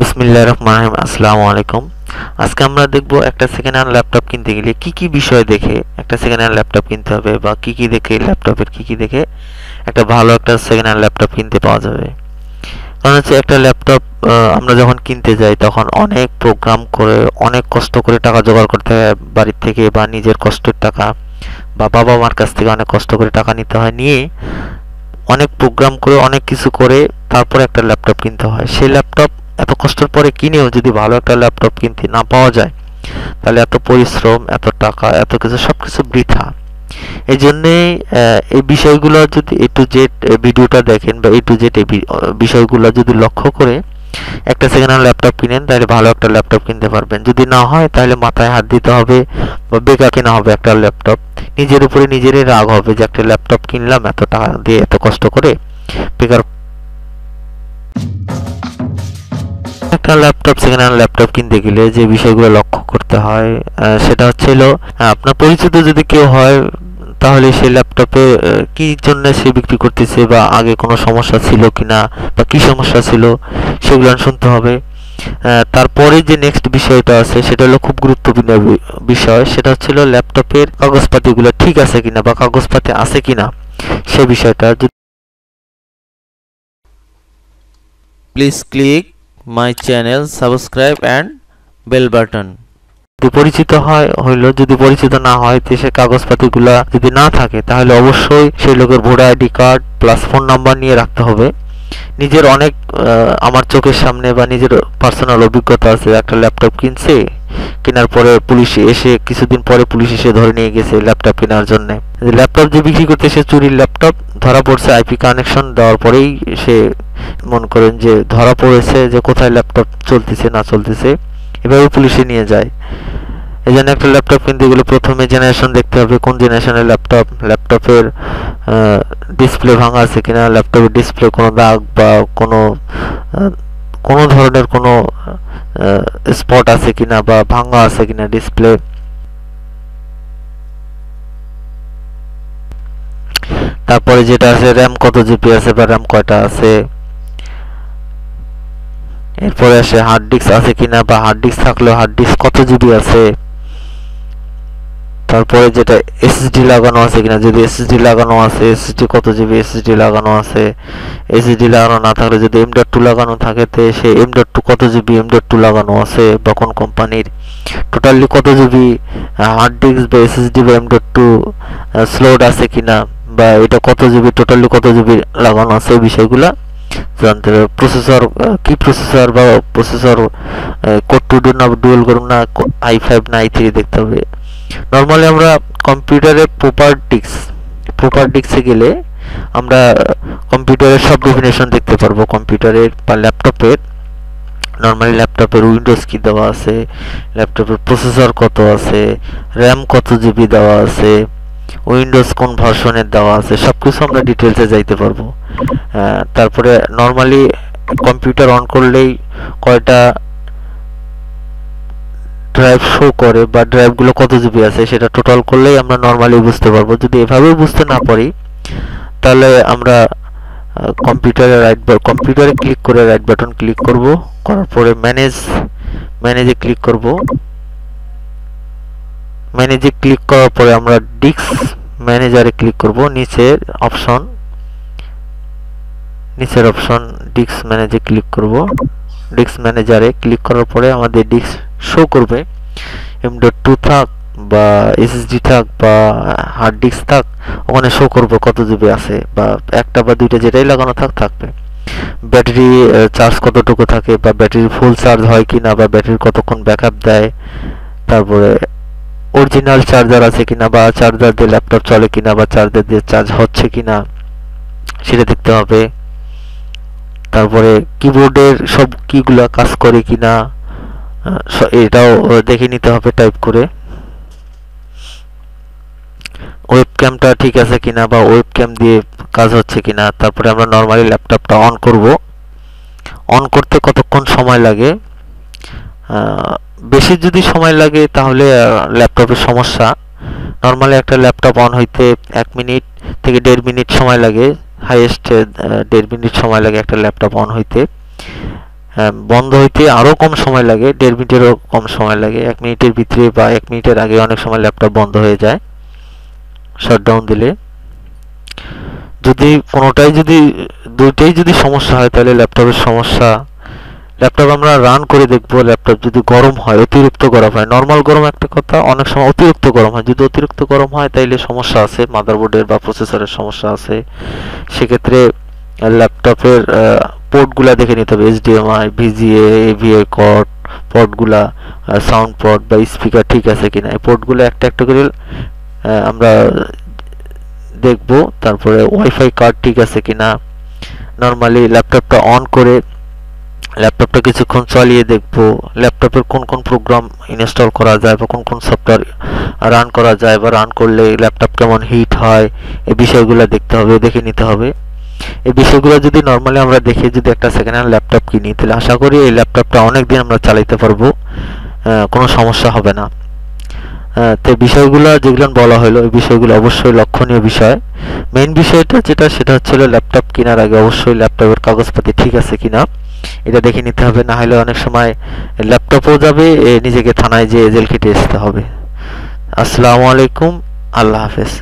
বিসমিল্লাহ রহমান রহিম, আসসালামু আলাইকুম। আজকে আমরা দেখব একটা সেকেন্ড হ্যান্ড ল্যাপটপ কিনতে গেলে কি কি বিষয় দেখে একটা সেকেন্ড হ্যান্ড ল্যাপটপ কিনতে হবে বা কি কি দেখে ল্যাপটপের কি কি দেখে একটা ভালো একটা সেকেন্ড হ্যান্ড ল্যাপটপ কিনতে পাওয়া যাবে। কারণ হচ্ছে একটা ল্যাপটপ আমরা যখন কিনতে যাই তখন অনেক প্রোগ্রাম করে, অনেক কষ্ট করে টাকা জোগাড় করতে হয় বাড়ির থেকে বা নিজের কষ্টের টাকা বা বাবা মার কাছ থেকে অনেক কষ্ট করে টাকা নিতে হয়, নিয়ে অনেক প্রোগ্রাম করে, অনেক কিছু করে তারপরে একটা ল্যাপটপ কিনতে হয়। সেই ল্যাপটপ এত কষ্টের পরে কিনেও যদি ভালো একটা ল্যাপটপ কিনতে না পাওয়া যায়, তাহলে এত পরিশ্রম, এত টাকা, এত কিছু সব কিছু বৃথা। এই জন্যে এই বিষয়গুলো যদি এ টু জেড ভিডিওটা দেখেন বা এ টু জেড এই বিষয়গুলো যদি লক্ষ্য করে একটা সেকেন্ড হ্যান্ড ল্যাপটপ কিনেন, তাহলে ভালো একটা ল্যাপটপ কিনতে পারবেন। যদি না হয়, তাহলে মাথায় হাত দিতে হবে বা বেকার কেনা হবে একটা ল্যাপটপ নিজের উপরে নিজেরই রাগ হবে যে একটা ল্যাপটপ কিনলাম, এত টাকা দিয়ে এত কষ্ট করে বেকার একটা ল্যাপটপ সেকেন্ড হ্যান্ড ল্যাপটপ কিনতে গেলে যে বিষয়গুলো লক্ষ্য করতে হয় সেটা হচ্ছে হলো আপনার পরিচিত যদি কেউ হয়, তাহলে সেই ল্যাপটপে কি জন্য সে বিক্রি করতেছে বা আগে কোনো সমস্যা ছিল কিনা বা কি সমস্যা ছিল, সেগুলো শুনতে হবে। তারপরে যে নেক্সট বিষয়টা আছে, সেটা হলো খুব গুরুত্বপূর্ণ বিষয়, সেটা হচ্ছিল ল্যাপটপের কাগজপাতিগুলো ঠিক আছে কিনা বা কাগজপাতি আছে কিনা, সে বিষয়টা please click my channel subscribe and bell button যদি পরিচিত হয়, হইল, যদি পরিচিত না হয়, তো সে কাগজপাতিগুলা যদি না থাকে, তাহলে অবশ্যই সেই লোকের voter ID card plus phone number নিয়ে রাখতে হবে। নিজের অনেক আমার চোখের সামনে বা নিজের পার্সোনাল অভিজ্ঞতা আছে, একটা ল্যাপটপ কিনছে, কেনার পরে পুলিশ এসে, কিছুদিন পরে পুলিশ এসে ধরে নিয়ে গেছে ল্যাপটপ কেনার জন্য। ল্যাপটপ যে বিক্রি করতে সে চুরির ল্যাপটপ ধরা পড়ছে আইপি কানেকশন দেওয়ার পরেই সে মনে করেন যে ধরা পড়েছে যে কোথায় ল্যাপটপ চলতেছে, না চলতেছে, এভাবে পুলিশে নিয়ে যায়। এই জন্য একটা ল্যাপটপ কিনতে গেলে প্রথমে জেনারেশন দেখতে হবে, কোন জেনারেশনের ল্যাপটপ ল্যাপটপের ডিসপ্লে ভাঙা আছে কিনা ল্যাপটপের ডিসপ্লে কোনো দাগ বা কোনো কোনো ধরনের কোনো স্পট আছে কিনা বা ভাঙা আছে কিনা ডিসপ্লে তারপরে যেটা আছে র্যাম কত জিবি আছে বা র্যাম কয়টা আছে? এরপরে আসে হার্ড ডিস্ক আছে কিনা বা হার্ড ডিস্ক থাকলেও হার্ড ডিস্ক কত জিবি আছে? তারপরে যেটা এসএসডি লাগানো আছে কিনা, যদি এসএসডি লাগানো আছে এসএসডি কত জিবি এসএসডি লাগানো আছে? এসএসডি লাগানো না থাকলে যদি এম ডট টু লাগানো থাকে, তে সে এম ডট টু কত জিবি এম ডট টু লাগানো আছে বা কোন কোম্পানির টোটালি কত জিবি হার্ড ডিস্ক বা এসএসডি বা এম ডট টু স্লোড আছে কিনা বা এটা কত জিবি টোটালি কত জিবি লাগানো আছে এই বিষয়গুলা হবে প্রসেসর কি প্রসেসর বা প্রসেসর কোড টু ডু না ডুয়েল করুন না আই ফাইভ না আই থ্রি দেখতে হবে। নর্মালি আমরা কম্পিউটারের প্রপার্টিক্স প্রপার্টিক্সে গেলে আমরা কম্পিউটারের সব ডেফিনেশন দেখতে পারব। কম্পিউটারের বা ল্যাপটপের নর্মালি ল্যাপটপের উইন্ডোজ কি দেওয়া আছে ল্যাপটপের প্রসেসর কত আছে র্যাম কত জিবি দেওয়া আছে উইন্ডোজ কোন ভার্সনের দেওয়া আছে সব কিছু আমরা ডিটেলসে যাইতে পারব। তারপরে নর্মালি কম্পিউটার অন করলেই কয়টা ড্রাইভ শো করে বা ড্রাইভগুলো কত জিবি আছে সেটা টোটাল করলেই আমরা নর্মালি বুঝতে পারব। যদি এভাবেও বুঝতে না পারি, তাহলে আমরা কম্পিউটারে রাইট কম্পিউটারে ক্লিক করে রাইট বাটন ক্লিক করব, করার পরে ম্যানেজ ম্যানেজে ক্লিক করব। ম্যানেজে ক্লিক করার পরে আমরা ডিস্ক ম্যানেজারে ক্লিক করব, নিচের অপশন নিচের অপশন ডিস্ক ম্যানেজে ক্লিক করব। ডিস্ক ম্যানেজারে ক্লিক করার পরে আমাদের ডিস্ক শো করবে। এম ডট টু থাক বা এসএসডি থাক বা হার্ড ডিস্ক থাক, ওখানে শো করবে কত জিবি আছে বা একটা বা দুইটা যেটাই লাগানো থাক, থাকবে। ব্যাটারি চার্জ কতটুকু থাকে বা ব্যাটারি ফুল চার্জ হয় কিনা বা ব্যাটারি কতক্ষণ ব্যাকআপ দেয়, তারপরে অরিজিনাল চার্জার আছে কিনা বা চার্জার দিয়ে ল্যাপটপ চলে কিনা বা চার্জার দিয়ে চার্জ হচ্ছে কিনা, সেটা দেখতে হবে। তারপরে কিবোর্ডের সব কিগুলো কাজ করে কিনা এটাও দেখে নিতে হবে টাইপ করে। ওয়েব ক্যামটা ঠিক আছে কিনা বা ওয়েব ক্যাম দিয়ে কাজ হচ্ছে কিনা, তারপরে আমরা নর্মালি ল্যাপটপটা অন করব। অন করতে কতক্ষণ সময় লাগে? বেশি যদি সময় লাগে তাহলে ল্যাপটপের সমস্যা। নর্মালি একটা ল্যাপটপ অন হইতে এক মিনিট থেকে দেড় মিনিট সময় লাগে। হাইয়েস্ট দেড় মিনিট সময় লাগে একটা ল্যাপটপ অন হইতে। বন্ধ হইতে আরও কম সময় লাগে, দেড় মিনিটেরও কম সময় লাগে। এক মিনিটের ভিতরে বা এক মিনিটের আগে অনেক সময় ল্যাপটপ বন্ধ হয়ে যায় শাটডাউন দিলে। যদি কোনোটাই যদি, দুইটাই যদি সমস্যা হয় তাহলে ল্যাপটপের সমস্যা ল্যাপটপ আমরা রান করে দেখব ল্যাপটপ যদি গরম হয়, অতিরিক্ত গরম হয়। নর্মাল গরম একটা কথা, অনেক সময় অতিরিক্ত গরম হয়। যদি অতিরিক্ত গরম হয়, তাইলে সমস্যা আছে। মাদারবোর্ডের বা প্রসেসরের সমস্যা আছে। সেক্ষেত্রে ল্যাপটপের পোর্টগুলা দেখে নিতে হবে। এইচডিএমআই ভিজিএ এভিআই কর্ড পোর্টগুলা সাউন্ড পোর্ট বা স্পিকার ঠিক আছে কিনা। এই পোর্টগুলো একটা একটা করে আমরা দেখব। তারপরে ওয়াইফাই কার্ড ঠিক আছে কিনা। নর্মালি ল্যাপটপটা অন করে ল্যাপটপটা কিছুক্ষণ চালিয়ে দেখব, ল্যাপটপের কোন কোন প্রোগ্রাম ইনস্টল করা যায় বা কোন কোন সফটওয়্যার রান করা যায় বা রান করলে ল্যাপটপ কেমন হিট হয়, এই বিষয়গুলো দেখতে হবে, দেখে নিতে হবে। এই বিষয়গুলো যদি নর্মালি আমরা দেখে যদি একটা সেকেন্ড হ্যান্ড ল্যাপটপ কিনি, তাহলে আশা করি এই ল্যাপটপটা অনেক দিন আমরা চালাইতে পারব কোনো সমস্যা হবে না। তো বিষয়গুলো যেগুলো বলা হলো, এই বিষয়গুলো অবশ্যই লক্ষণীয় বিষয়। মেইন বিষয়টা যেটা, সেটা হচ্ছিল ল্যাপটপ কেনার আগে অবশ্যই ল্যাপটপের কাগজপাতি ঠিক আছে কিনা। এটা দেখে নিতে হবে, না হলে অনেক সময় ল্যাপটপও যাবে নিজেকে থানায় যেয়ে জেল খেটে আসতে হবে। আসসালামু আলাইকুম, আল্লাহ হাফেজ।